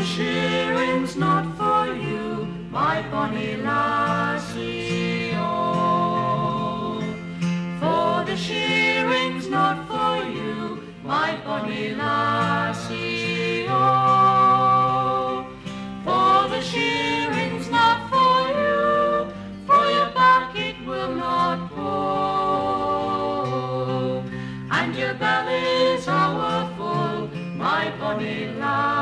The shearing's not for you, my bonny lassie, oh. For the shearing's not for you, my bonny lassie, oh. For the shearing's not for you, for your back it will not go. And your belly's hour full, my bonny lassie.